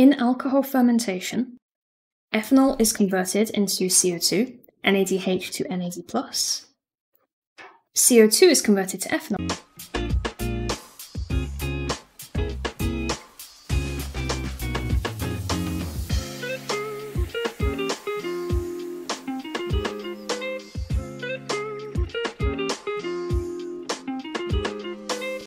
In alcohol fermentation, ethanol is converted into CO2, NADH to NAD+. CO2 is converted to ethanol,